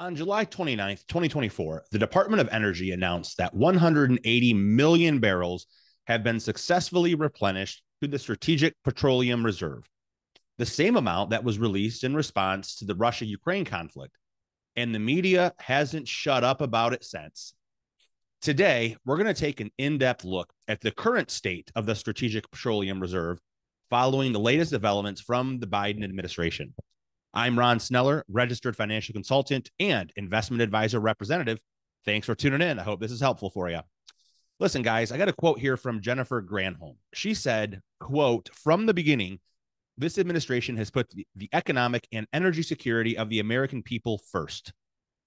On July 29th, 2024, the Department of Energy announced that 180 million barrels have been successfully replenished to the Strategic Petroleum Reserve, the same amount that was released in response to the Russia Ukraine conflict. And the media hasn't shut up about it since. Today, we're going to take an in depth look at the current state of the Strategic Petroleum Reserve following the latest developments from the Biden administration. I'm Ron Sneller, registered financial consultant and investment advisor representative. Thanks for tuning in. I hope this is helpful for you. Listen, guys, I got a quote here from Jennifer Granholm. She said, quote, from the beginning, this administration has put the, economic and energy security of the American people first.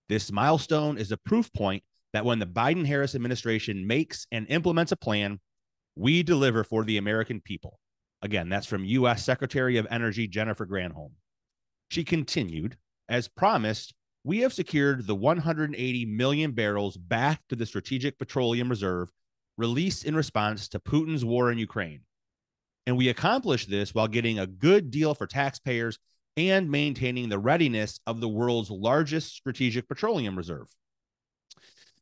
This milestone is a proof point that when the Biden Harris administration makes and implements a plan, we deliver for the American people. Again, that's from U.S. Secretary of Energy Jennifer Granholm. She continued, as promised, we have secured the 180 million barrels back to the Strategic Petroleum Reserve released in response to Putin's war in Ukraine. And we accomplished this while getting a good deal for taxpayers and maintaining the readiness of the world's largest strategic petroleum reserve.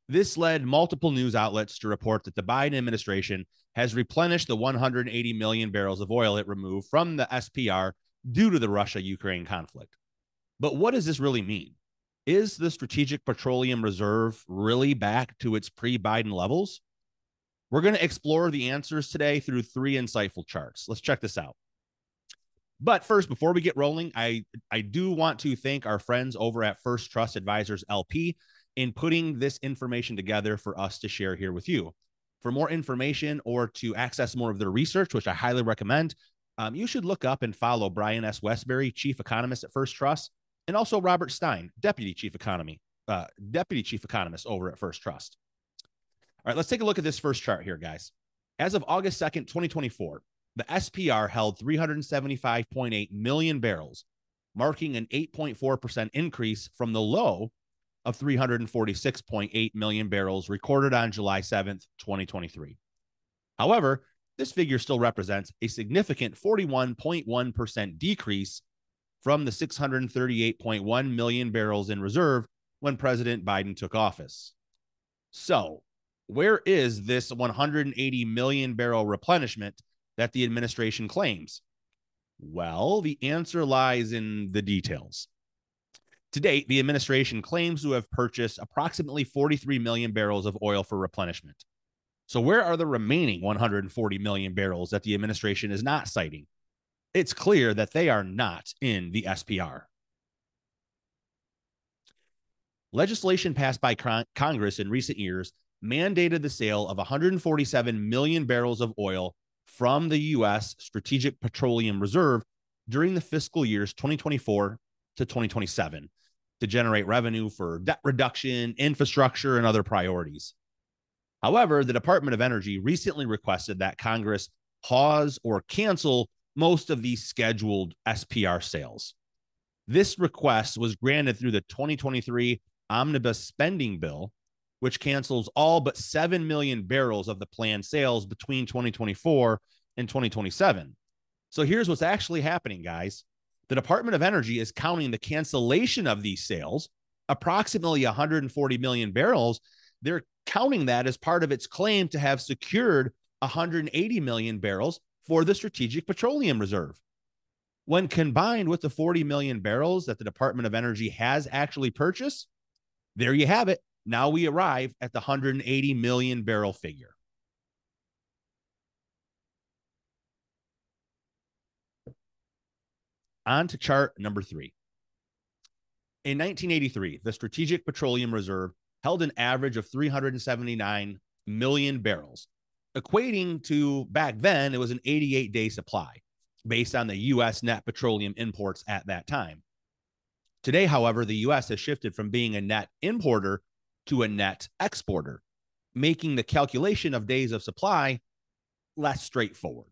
This led multiple news outlets to report that the Biden administration has replenished the 180 million barrels of oil it removed from the SPR due to the Russia Ukraine conflict. But what does this really mean? Is the Strategic Petroleum Reserve really back to its pre Biden levels? We're going to explore the answers today through three insightful charts. Let's check this out. But first, before we get rolling, I, I do want to thank our friends over at First Trust Advisors LP in putting this information together for us to share here with you. For more information or to access more of their research, which I highly recommend, um, you should look up and follow Brian S. Westbury, chief economist at First Trust, and also Robert Stein, deputy chief economy, uh, deputy chief economist over at First Trust. All right, let's take a look at this first chart here, guys. As of August 2nd, 2024, the SPR held 375.8 million barrels, marking an 8.4% increase from the low of 346.8 million barrels recorded on July 7th, 2023. However, this figure still represents a significant 41.1% decrease from the 638.1 million barrels in reserve when President Biden took office. So, where is this 180 million barrel replenishment that the administration claims? Well, the answer lies in the details. To date, the administration claims to have purchased approximately 43 million barrels of oil for replenishment. So, where are the remaining 140 million barrels that the administration is not citing? It's clear that they are not in the SPR. Legislation passed by Congress in recent years mandated the sale of 147 million barrels of oil from the U.S. Strategic Petroleum Reserve during the fiscal years 2024 to 2027 to generate revenue for debt reduction, infrastructure, and other priorities. However, the Department of Energy recently requested that Congress pause or cancel most of these scheduled SPR sales. This request was granted through the 2023 Omnibus Spending Bill, which cancels all but 7 million barrels of the planned sales between 2024 and 2027. So here's what's actually happening, guys. The Department of Energy is counting the cancellation of these sales, approximately 140 million barrels. They're counting that as part of its claim to have secured 180 million barrels for the Strategic Petroleum Reserve. When combined with the 40 million barrels that the Department of Energy has actually purchased, there you have it. Now we arrive at the 180 million barrel figure. On to chart number three. In 1983, the Strategic Petroleum Reserve held an average of 379 million barrels, equating to back then, it was an 88 day supply based on the U.S. net petroleum imports at that time. Today, however, the U.S. has shifted from being a net importer to a net exporter, making the calculation of days of supply less straightforward.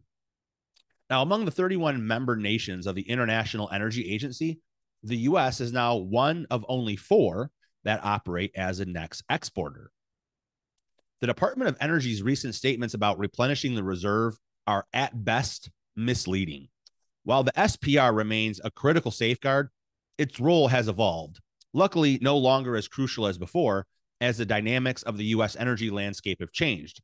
Now, among the 31 member nations of the International Energy Agency, the U.S. is now one of only four that operate as a next exporter. The Department of Energy's recent statements about replenishing the reserve are at best misleading. While the SPR remains a critical safeguard, its role has evolved, luckily no longer as crucial as before, as the dynamics of the US energy landscape have changed.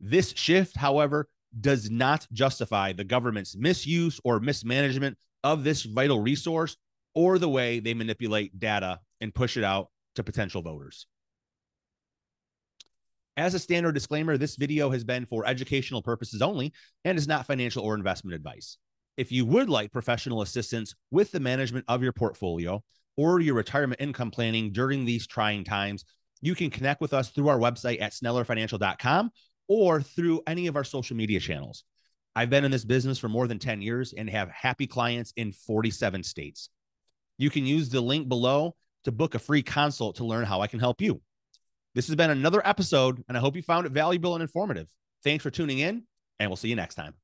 This shift, however, does not justify the government's misuse or mismanagement of this vital resource or the way they manipulate data and push it out to potential voters. As a standard disclaimer, this video has been for educational purposes only and is not financial or investment advice. If you would like professional assistance with the management of your portfolio or your retirement income planning during these trying times, you can connect with us through our website at snellerfinancial.com or through any of our social media channels. I've been in this business for more than 10 years and have happy clients in 47 states. You can use the link below to book a free consult to learn how I can help you. This has been another episode, and I hope you found it valuable and informative. Thanks for tuning in, and we'll see you next time.